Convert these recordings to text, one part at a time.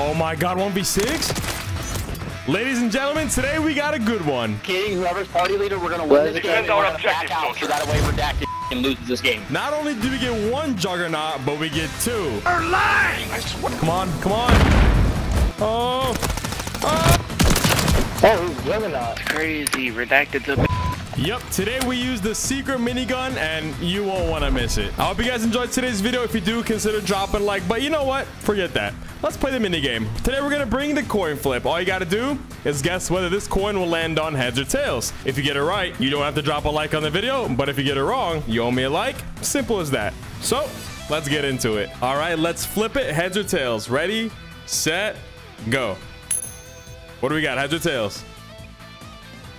Oh my god, 1v6? Ladies and gentlemen, today we got a good one. Kidding, whoever's party leader, we're gonna win this game. Defend our We're gonna objective, soldier. so that way redacted and loses this game. Not only do we get one juggernaut, but we get two. You're lying! Come on, come on. Oh, Oh, oh juggernaut. Crazy. Redacted the. Yep, today we use the secret minigun and you won't want to miss it. I hope you guys enjoyed today's video. If you do, consider dropping a like. But you know what? Forget that. Let's play the minigame. Today we're going to bring the coin flip. All you got to do is guess whether this coin will land on heads or tails. If you get it right, you don't have to drop a like on the video. But if you get it wrong, you owe me a like. Simple as that. So let's get into it. All right, let's flip it. Heads or tails. Ready, set, go. What do we got? Heads or tails?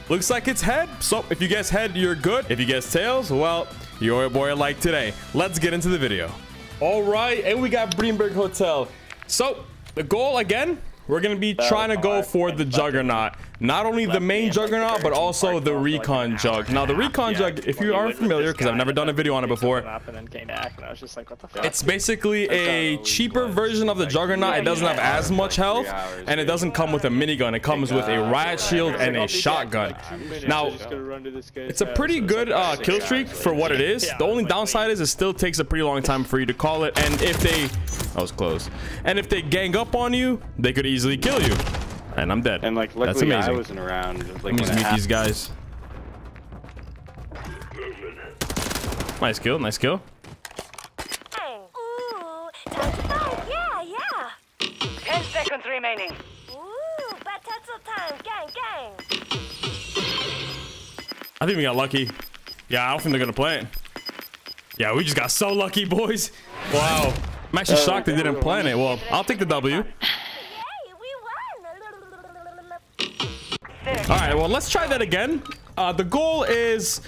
Looks like it's head. So if you guess head, you're good. If you guess tails, well, you're a boy like today. Let's get into the video. All right, and we got Greenberg Hotel. So the goal again, we're gonna be trying to go for the juggernaut. Not only the main juggernaut, but also the recon jug. Now the recon jug, if you aren't familiar, because I've never done a video on it before, and then came back and I was just like, what the fuck? it's basically a cheaper version of the Juggernaut. It doesn't have as much health, and it doesn't come with a minigun. It comes with a riot shield and a shotgun. Now, it's a pretty good uh, kill streak for what it is. The only downside is it still takes a pretty long time for you to call it. And if they... That was close. And if they gang up on you, they could easily kill you. And I'm dead. And like, That's luckily amazing. I wasn't around. Like, Let me just when it meet these guys. Nice kill, nice kill. Ooh, time to fight. Yeah, yeah. Ten seconds remaining. Ooh, potato time. Gang, gang. I think we got lucky. Yeah, I don't think they're gonna play it. Yeah, we just got so lucky, boys. Wow. I'm actually uh, shocked they didn't plan it. Well, I'll take the W. Yay, we won. All right, well, let's try that again. Uh, the goal is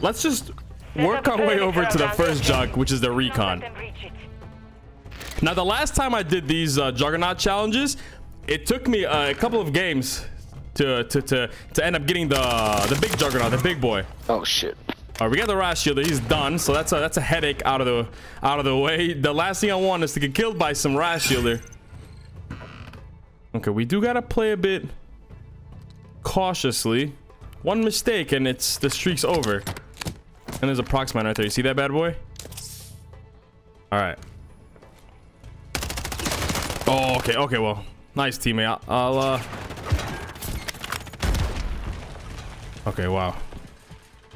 let's just work our way over to the first jug, which is the recon. Let them reach it. Now, the last time I did these uh, Juggernaut challenges, it took me uh, a couple of games to to to to end up getting the the big Juggernaut, the big boy. Oh shit. All right, we got the Rash Shielder. He's done, so that's a that's a headache out of the out of the way. The last thing I want is to get killed by some Rash Shielder. Okay, we do gotta play a bit cautiously. One mistake and it's the streak's over. And there's a Prox mine right there. You see that bad boy? All right. Oh, okay, okay. Well, nice teammate. I'll, I'll uh. Okay, wow.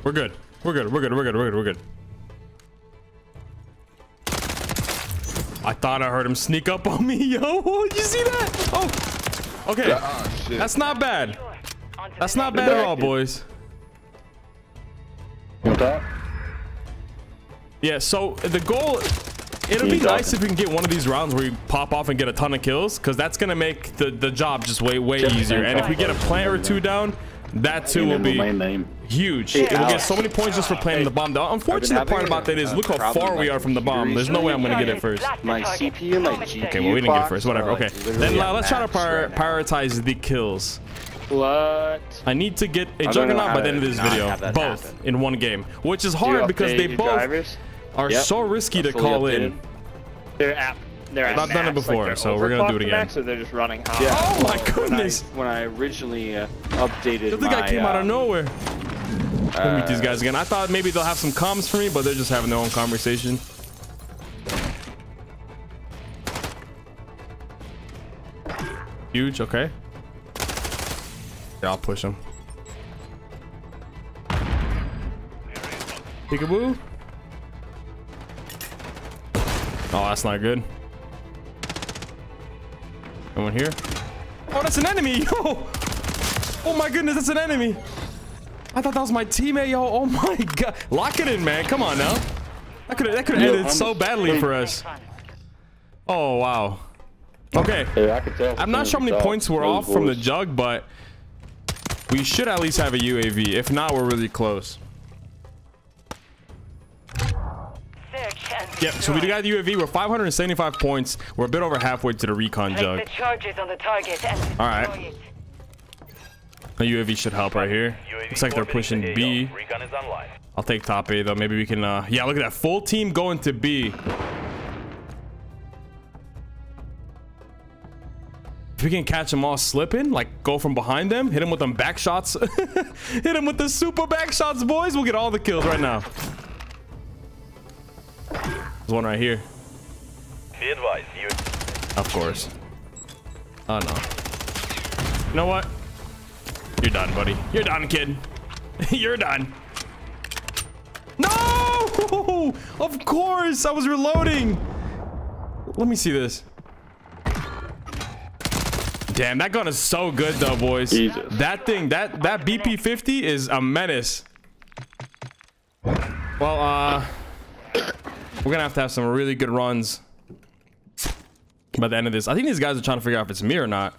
We're good. We're good. We're good. We're good. We're good. We're good. I thought I heard him sneak up on me, yo. You see that? Oh, okay. That's not bad. On to That's not bad at all, boys. You that? Yeah. So the goal, it'll be nice if we can get one of these rounds where we pop off and get a ton of kills, because that's gonna make the the job just way way easier. And if we get a plant or two down, that too will be name. huge. It'll get so many points just for planting the bomb. The unfortunate part about that is look how far we are from the bomb. There's no way I'm gonna get it first. My target. CPU, my No mistake. GPU. Okay, well we didn't get it first. Whatever. Okay, then uh, let's try to prior prioritize the kills. What? I need to get a Juggernaut by the end of this video, both happen. in one game, which is hard because they both drivers? are Yep. so risky to Fully call in. updated. They're app. They're at I've done it before, like so we're gonna do it again. Max, they're just running hot. Yeah. Oh my When I- goodness. When I, originally uh, updated I think my, I came out uh, of nowhere. Let me meet these guys again. I thought maybe they'll have some comms for me, but they're just having their own conversation. Huge, okay. Yeah, I'll push him. Peekaboo. Oh, that's not good. Anyone here? Oh, that's an enemy! Yo! Oh my goodness, that's an enemy! I thought that was my teammate, yo. Oh my god. Lock it in, man. Come on now. That could that could have ended so badly for us. Oh wow. Okay. Yeah, I. I'm not sure how many points we're off from the jug, but we should at least have a UAV. If not, we're really close. Yep, so we destroy. got the UAV. We're 575 points. We're a bit over halfway to the recon Place jug. the charges on the target and All right. The UAV should help right here. Looks like they're pushing B. Recon is online. I'll take top A though. Maybe we can. uh Yeah, look at that full team going to B. If we can catch them all slipping, like go from behind them, hit them with them back shots, hit them with the super back shots, boys. We'll get all the kills right now. There's one right here. Be advised, you Of course. Oh no. You know what? You're done, buddy. You're done, kid. You're done. No! Of course! I was reloading. Let me see this. Damn, that gun is so good though, boys. Jesus. That thing, that that BP50 is a menace. Well, uh we're gonna have to have some really good runs by the end of this. I think these guys are trying to figure out if it's me or not.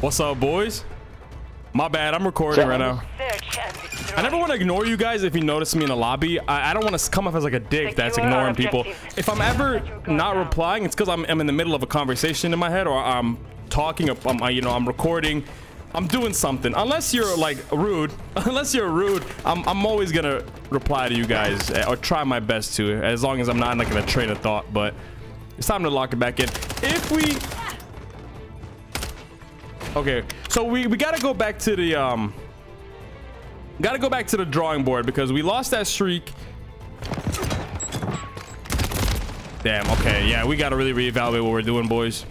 What's up, boys? My bad, I'm recording right now. Search and destroy. I never want to ignore you guys if you notice me in the lobby. I, I don't want to come off as like a dick that's ignoring people. If I'm ever That you're going not replying, it's because I'm, I'm in the middle of a conversation in my head or I'm talking, I'm, you know, I'm recording. I'm doing something. Unless you're like rude, unless you're rude, I'm, I'm always gonna reply to you guys eh, or try my best to, as long as I'm not like in a train of thought. But it's time to lock it back in. If we Okay, so we, we gotta go back to the um gotta go back to the drawing board because we lost that streak. Damn, okay, yeah, we gotta really reevaluate what we're doing, boys.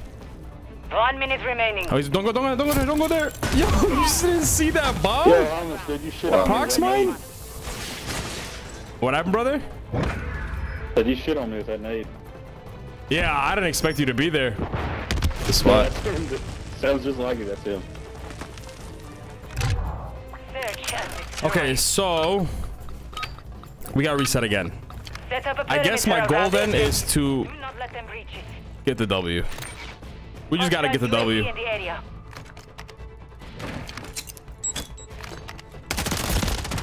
One minute remaining. Oh, he's, don't go, don't go, don't go there, don't go there. Yo, you just didn't see that bomb? Yeah, honest, dude, you shit. Prox mine? What happened, brother? Said you shit on me with that nade. Yeah, I didn't expect you to be there. The spot. Sounds just like it, that's him. Okay, so we gotta reset again. Set up a I guess my goal then is to Do not let them reach it. get the W. We just gotta get the W. UAV in.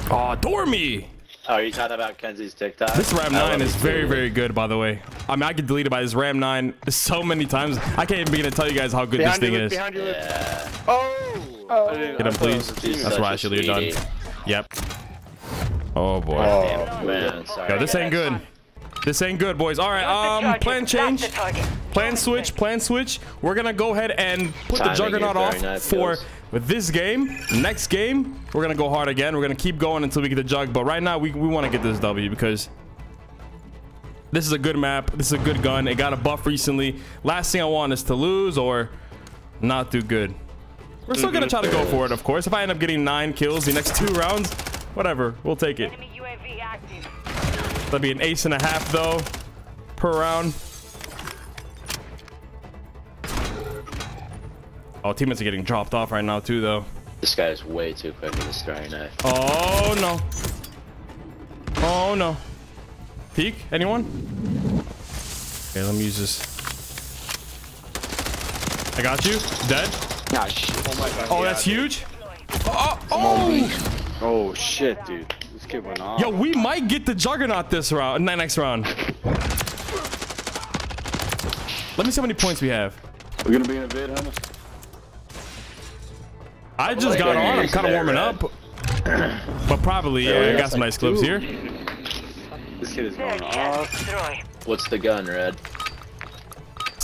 Oh, Dormy! Oh, you talking about Kenzie's TikTok? This Ram 9 is very, too. very good, by the way. I mean, I get deleted by this Ram 9 so many times. I can't even begin to tell you guys how good Behind this thing Luke, is. behind you, Luke. Yeah. Oh! I didn't- Get him, I thought it please. was a team. That's such why I a should have done. Sweetie. Yep. Oh, boy. Oh, man, sorry. Yo, this ain't good. This ain't good, boys. All right, um, plan change. Plan switch, plan switch. We're gonna go ahead and put the Juggernaut off for guys. this game. Next game, we're gonna go hard again. We're gonna keep going until we get the Jug. But right now, we, we want to get this W because this is a good map. This is a good gun. It got a buff recently. Last thing I want is to lose or not do good. We're still gonna mm-hmm. try to go for it, of course. If I end up getting nine kills the next two rounds, whatever, we'll take it. Enemy UAV active. That'll be an ace and a half though per round. Oh, teammates are getting dropped off right now too though. This guy is way too quick with his throwing knife. Oh no. Oh no. Peek? Anyone? Okay, let me use this. I got you. Dead. Ah, shit. Oh my god. Oh, yeah, that's dude. huge. Oh, oh. Oh shit, dude. This kid went off. Yo, we might get the juggernaut this round, ne- next round. Let me see how many points we have. We're gonna be in a vid, Hummus? I just like got on. I'm kind of warming Red. up. But probably, yeah, I got some nice clips here. This kid is going off. What's the gun, Red?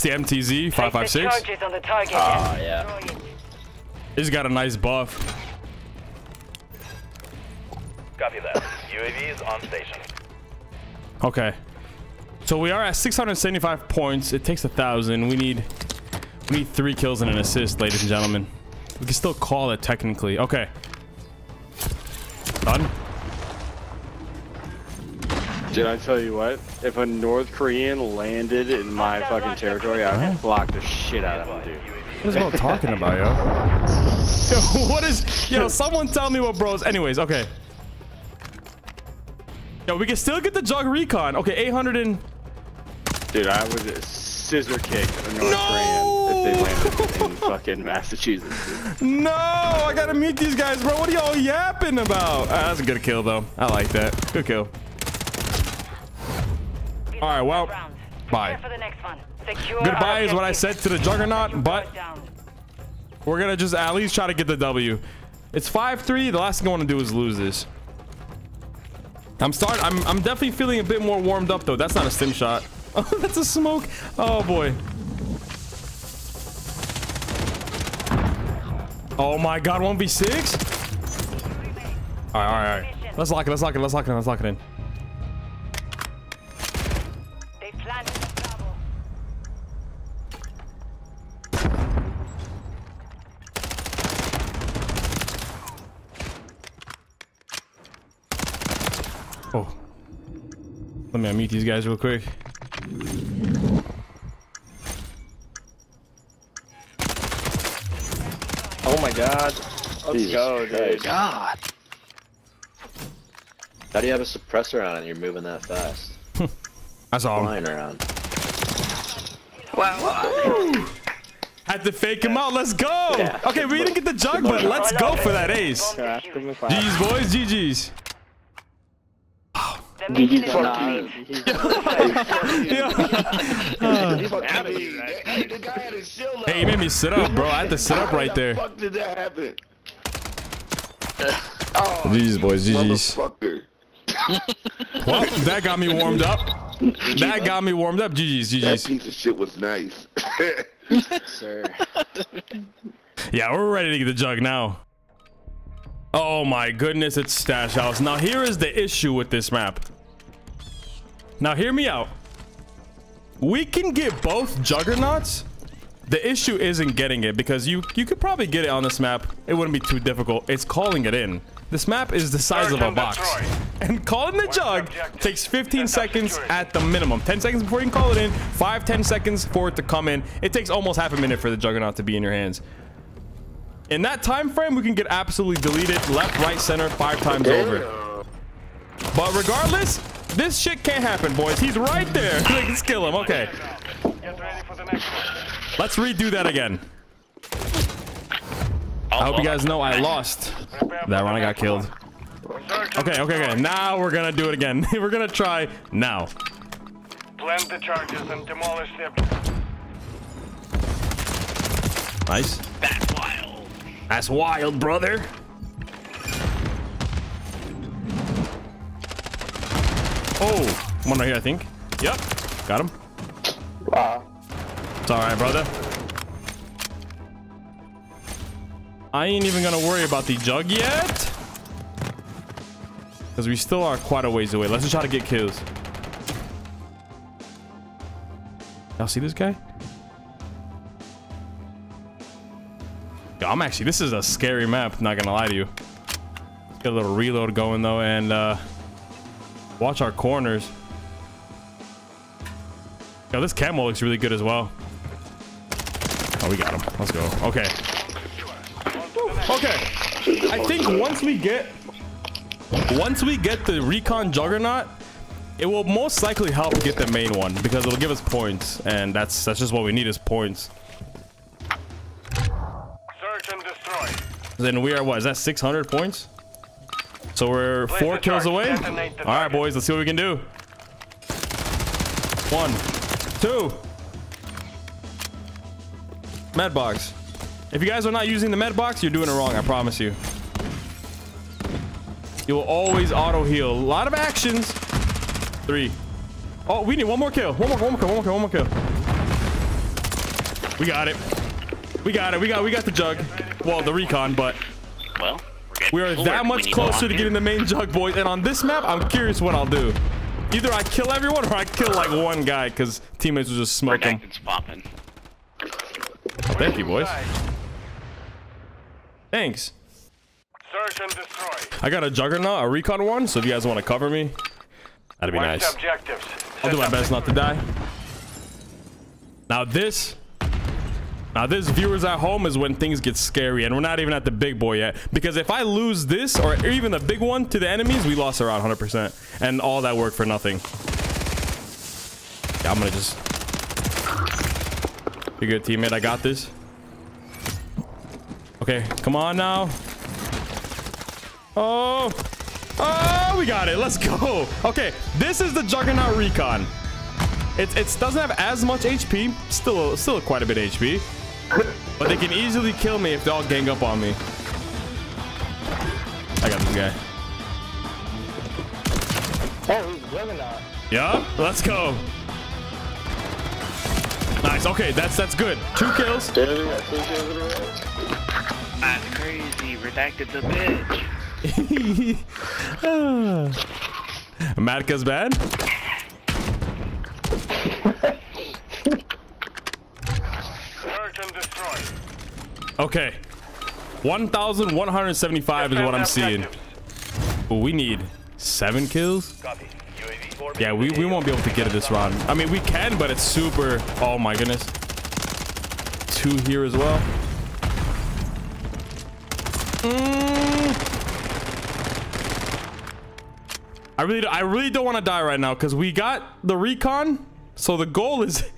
It's the MTZ 556. charges on the target Ah, and yeah. it. He's got a nice buff. Copy that. UAV is on station. Okay. So we are at 675 points. It takes a thousand. We need we need three kills and an assist, ladies and gentlemen. We can still call it technically. Okay. Done. Did I tell you what? If a North Korean landed in my fucking territory, I would block the shit out of him, dude. What is bro talking about, yo? Yo, what is yo? Someone tell me what bros. Anyways, okay. Yo, we can still get the jug recon. Okay, 800 and Dude, I would scissor kick a North No! Korean if they landed in fucking Massachusetts. dude. No, I gotta meet these guys, bro. What are y'all yapping about? Ah, that's a good kill, though. I like that. Good kill. All right, well, bye. Goodbye is what I said to the Juggernaut, but we're going to just at least try to get the W. It's 5-3. The last thing I want to do is lose this. I'm starting. I'm, I'm definitely feeling a bit more warmed up, though. That's not a stim shot. Oh, that's a smoke. Oh, boy. Oh, my God. 1v6? All right, all right, all right. Let's lock it. Let's lock it. Let's lock it in. Let's lock it in planted the Bravo. Oh. Let me unmute these guys real quick. Oh my god. Let's Jesus go, dude. Christ. God. How do you have a suppressor on and you're moving that fast? That's all. Flying around. Had to fake him out. Let's go. Yeah. Okay, we didn't get the jug, but let's go for that ace. Craft him if GG's, boys. GG's. The fuck complete. Fuck me. Hey, the guy had his shield up. Hey, you made me sit up, bro. I had to sit up right there. fuck did that happen? GG's, boys. GG's. Motherfucker. Well, that got me warmed up. That got me warmed up. GG's, That GG's. piece of shit was nice. Sir. Yeah, we're ready to get the jug now. Oh my goodness, it's Stash House. Now here is the issue with this map. Now hear me out. We can get both juggernauts. The issue isn't getting it because you you could probably get it on this map. It wouldn't be too difficult. It's calling it in. This map is the size of a box. And calling the jug takes 15 seconds at the minimum. 10 seconds before you can call it in, 5 10 seconds for it to come in. It takes almost half a minute for the juggernaut to be in your hands. In that time frame, we can get absolutely deleted left, right, center five times over. But regardless, this shit can't happen, boys. He's right there. Let's kill him. Okay. Get ready for the next one. Let's redo that again. I hope you guys know I lost that run. I got killed. Okay, okay, okay. Now we're gonna do it again. we're gonna try now. Plant the charges and demolish the. Nice. That's wild. That's wild, brother. Oh, one right here, I think. Yep, got him. Wow. It's all right, brother. I ain't even gonna worry about the jug yet. Because we still are quite a ways away. Let's just try to get kills. Y'all see this guy? Yo, I'm actually, this is a scary map, not gonna lie to you. Let's get a little reload going though, and uh, watch our corners. Yo, this camo looks really good as well. Oh, we got him. Let's go. Okay. I think once we get once we get the recon juggernaut, it will most likely help get the main one because it'll give us points, and that's that's just what we need is points. Search and destroy. Then we are what is that 600 points? So we're Place four kills away. All right, target. boys. Let's see what we can do. One, two. Med box. If you guys are not using the med box, you're doing it wrong. I promise you. You will always auto heal. A lot of actions. Three. Oh, we need one more kill. One more, one more kill. One more kill. One more kill. We got it. We got it. We got. We got the jug. Well, the recon, but Well, we are that much closer to getting the main jug, boys. And on this map, I'm curious what I'll do. Either I kill everyone or I kill like one guy because teammates will just smoke him. Popping. Oh, thank you, boys. Thanks. Search and destroy. I got a juggernaut, a recon one. So if you guys want to cover me, that'd be Watch nice. objectives. I'll do my best not to die. Now this, now this viewers at home is when things get scary, and we're not even at the big boy yet. Because if I lose this or even the big one to the enemies, we lost around 100%, and all that work for nothing. Yeah, I'm gonna just. You good, teammate? I got this. Okay, come on now. Oh, oh, we got it. Let's go. Okay, this is the Juggernaut Recon. It it doesn't have as much HP, still still quite a bit of HP, but they can easily kill me if they all gang up on me. I got this guy. Oh, he's Juggernaut. Yup, let's go. Nice. Okay, that's that's good. Two kills. That's we got two kills in a row. He redacted the bitch. Matka's bad. Okay. 1,175 is what I'm seeing. We need seven kills. Yeah, we, we won't be able to get it this round. I mean, we can, but it's super... Oh, my goodness. Two here as well. Mm. I really, I really don't want to die right now because we got the recon. So the goal is...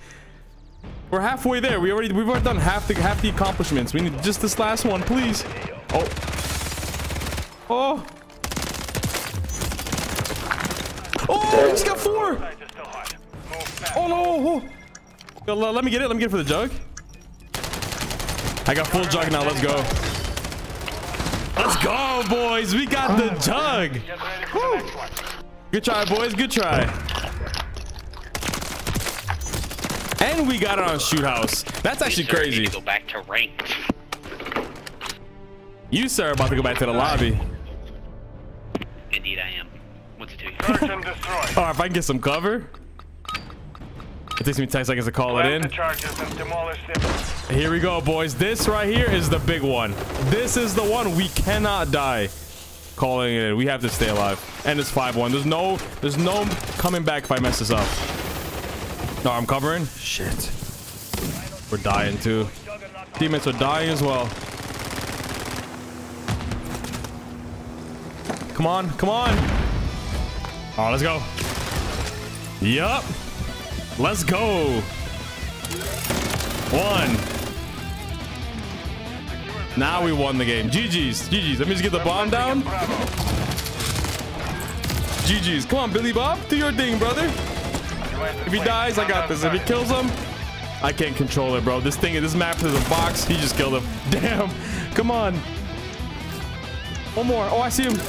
We're halfway there. We already, we've already done half the half the accomplishments. We need just this last one, please. Oh. Oh. Oh, we just got four. Oh no! Oh. Let me get it. Let me get it for the jug. I got full jug now. Let's go. Let's go, boys. We got the jug. Get ready for the next one. Good try, boys. Good try. And we got it on shoot house. That's actually Sir, you need crazy. to Go back to ranked. You, sir, are about to go back to the lobby. Indeed, I am. What's it to you? Search and destroy. Oh, if I can get some cover. It takes me 10 seconds to call it Plant the in. charges and demolish them. Here we go, boys. This right here is the big one. This is the one we cannot die. Calling it in. We have to stay alive. And it's 5-1. There's no there's no coming back if I mess this up. No, I'm covering. Shit. We're dying too. Teammates are dying as well. Come on, come on. Oh, let's go. Yup. Let's go. One. Now we won the game. GG's. GG's. Let me just get the bomb down. GG's. Come on, Billy Bob. Do your thing, brother. If he dies, I got this. If he kills him, I can't control it, bro. This thing, this map is a box. He just killed him. Damn. Come on. One more. Oh, I see him.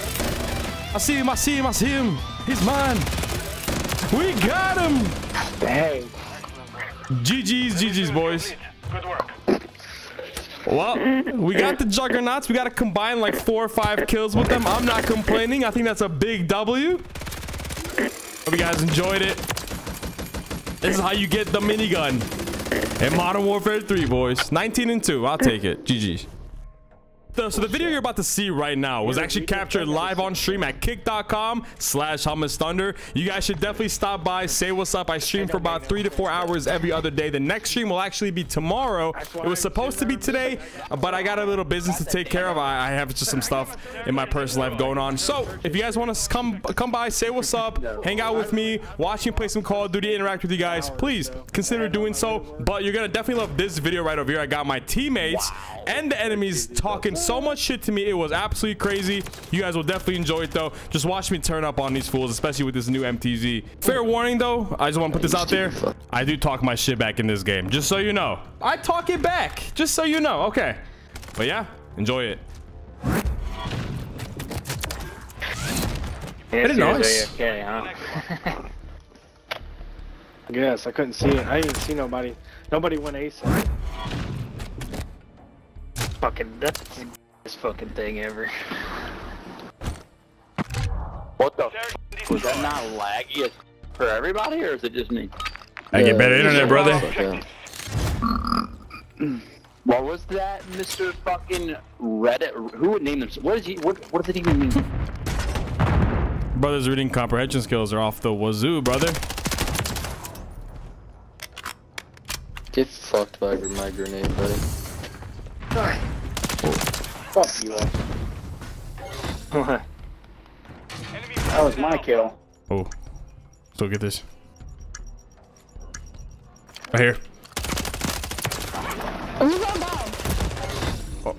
I see him. I see him. I see him. He's mine. We got him. Dang. GG's. GG's, boys. Good work. Well, we got the juggernauts. We got to combine like four or five kills with them. I'm not complaining. I think that's a big W. Hope you guys enjoyed it. This is how you get the minigun in Modern Warfare 3, boys. 19 and 2. I'll take it. GG. So, so the video you're about to see right now was actually captured live on stream at kick.com slash hummus thunder. You guys should definitely stop by, say what's up. I stream for about three to four hours every other day. The next stream will actually be tomorrow. It was supposed to be today, but I got a little business to take care of. I, I have just some stuff in my personal life going on. So if you guys want to come come by, say what's up, hang out with me, watch me play some Call of Duty, interact with you guys, please consider doing so. But you're gonna definitely love this video right over here. I got my teammates and the enemies talking so much shit to me. It was absolutely crazy. You guys will definitely enjoy it though. Just watch me turn up on these fools, especially with this new MTZ. Fair warning though, I just want to put this out there. I do talk my shit back in this game, just so you know. I talk it back, just so you know. Okay. But yeah, enjoy it. Very nice. Okay, huh? I guess I couldn't see it. I didn't see nobody. Nobody went ace. Fucking that's the this fucking thing ever. What the? Search and Was that not laggy for everybody, or is it just me? I get better internet, brother. What was that, Mr. Fucking Reddit? Who would name them? What is he? What? What does it even mean? Brother's reading comprehension skills are off the wazoo, brother. Get fucked by my grenade, buddy. Fuck you. What? That was my kill. Oh, still get this. Right here. Oh.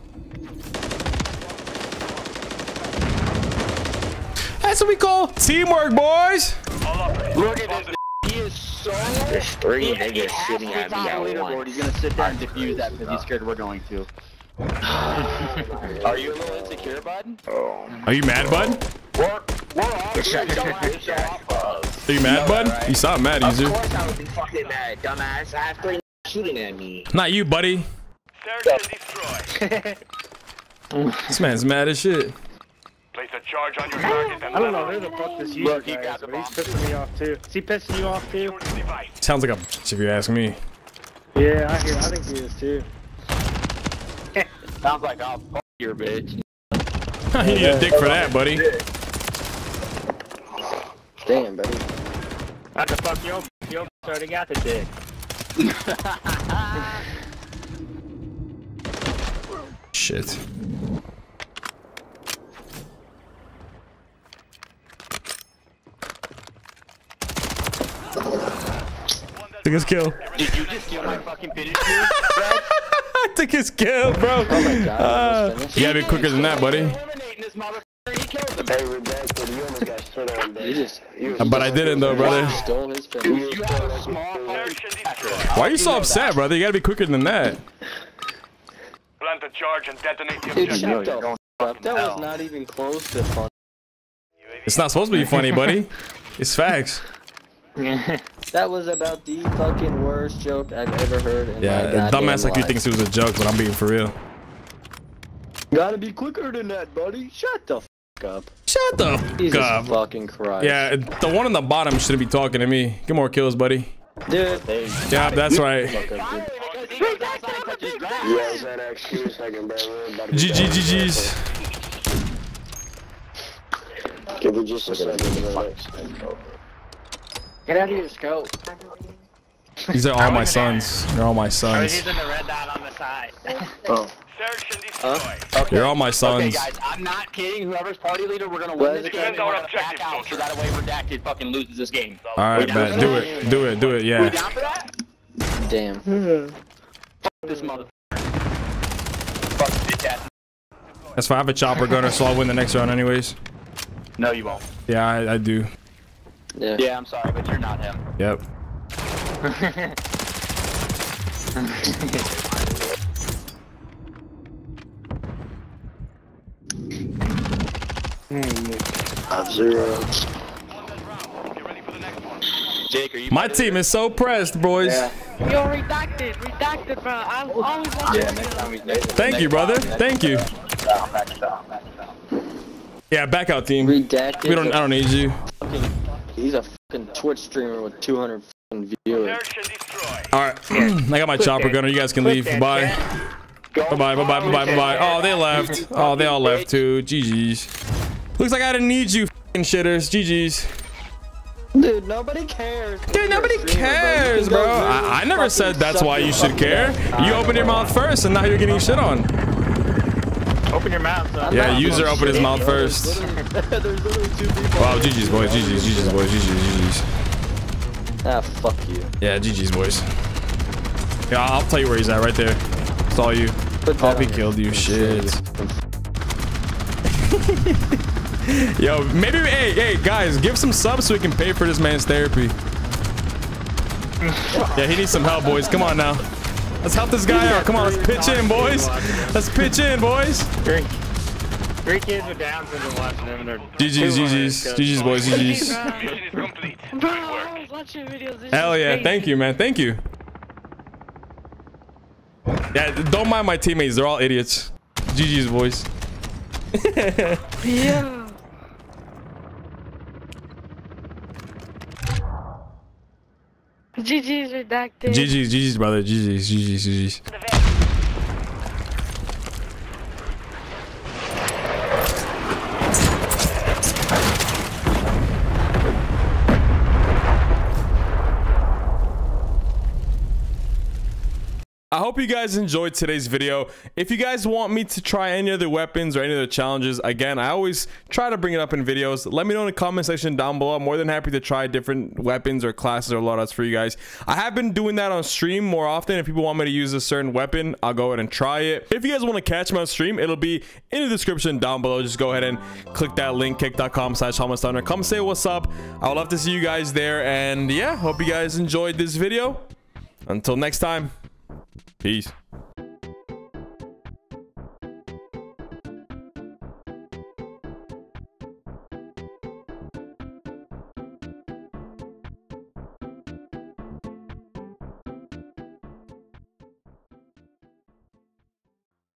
That's what we call teamwork, boys. Look at this. He is so. There's three He- niggas he has shooting at be me on at once. He's gonna sit there and defuse that because he's scared we're going to. Are you a little insecure, bud? Oh. Are you mad, bud? We're, we're all Get shot, get shot, get show off. Are you mad, bud? right? You sound mad, Of Easer. course I would be fucking mad, dumbass. I have three shooting at me. Not you, buddy. Search and destroy. This man's mad as shit. Place a charge on your target and I don't know who the fuck this Look, he guy is, got the but he's pissing me off too. Is he pissing you off too? Sounds like a bitch if you ask me. Yeah, I hear. I think he is too. Sounds like I'll fuck your bitch. you need a dick for that, buddy. Damn, buddy. What the fuck, yo? Yo, already got the dick. Shit. Took his kill. Did you just steal my fucking finish move, Tactic is killed, bro. Oh my god. Uh, you gotta be quicker than that, buddy. but I didn't though, brother. Why are you so upset, brother? You gotta be quicker than that. Plant the charge and detonate the. That was not even close to fun. It's not supposed to be funny, buddy. It's facts. that was about the fucking worst joke I've ever heard in Yeah, goddamn dumbass like you thinks it was a joke, but I'm being for real. Gotta be quicker than that, buddy. Shut the fuck up. Shut the Jesus fuck up. fucking Christ. Yeah, the one on the bottom shouldn't be talking to me. Get more kills, buddy. Dude. Yeah, that's right. Fuck up, dude. Yeah, is that excuse second, bro? We're about to be GG. GG's. Give me just a second. Get out of here, scope. These are all my sons. They're all my Oh, sons. he's in the red dot on the side. Oh. Search and destroy. You're all my sons. Okay, sons. guys, I'm not kidding. Whoever's party leader, we're gonna win this game. and Defend our we're gonna back objective, out, so that way redacted fucking loses this game. All right, bet. Do it. Do it. Do it. Yeah. We down for that? Damn. Fuck this mother. Fuck bitch ass. That's fine. I have a chopper gunner, so I'll win the next round anyways. No, you won't. Yeah, I, I do. Yeah. yeah, I'm sorry, but you're not him. Yep. Zero. Jake. My team is so pressed, boys. Yo, redacted, redacted, bro. I'm always watching. Yeah, next time we. Next, Thank next you, brother. time, next Thank you. time, next time, next time. Yeah, back out, team. Redacted. We don't. I don't need you. He's a fucking Twitch streamer with 200 Alright, hmm, I got my chopper gunner. You guys can leave. Bye. Bye bye, bye bye, bye bye, bye bye. Oh, they left. Oh, they all left too. GG's. Looks like I didn't need you, shitters. GG's. Dude, nobody cares. Dude, nobody cares, bro. I, I never said that's why you should care. You opened your mouth first, and now you're getting shit on. Open your mouth. Yeah, user opened his mouth first. Wow, GG's, boys. GG's, GG's, boys. GG's, GG's. Ah, fuck you. Yeah, GG's boys. Yeah, I'll tell you where he's at right there. It's all you. Poppy killed you, shit. Yo, maybe, hey, hey, guys, give some subs so we can pay for this man's therapy. Yeah, he needs some help, boys. Come on now. Let's help this guy out. Come on, let's pitch in, boys. Let's pitch in, boys. Three, three kids with Down syndrome watching them. and they're GG's, GG's. GG's, boys, GG's. Mission is complete. Bro, I was watching videos. This Hell yeah, crazy. thank you, man. Thank you. Yeah, don't mind my teammates. They're all idiots. GG's, boys. Yeah. GG's redacted. GG's, GG's, brother. GG's, GG's, GG's. I hope you guys enjoyed today's video. If you guys want me to try any other weapons or any other challenges, again, I always try to bring it up in videos. Let me know in the comment section down below. I'm more than happy to try different weapons or classes or loadouts for you guys. I have been doing that on stream more often. If people want me to use a certain weapon, I'll go ahead and try it. If you guys want to catch on stream, it'll be in the description down below. Just go ahead and click that link, kick.com slash Thunder. Come say what's up. I would love to see you guys there. And yeah, hope you guys enjoyed this video. Until next time. Peace.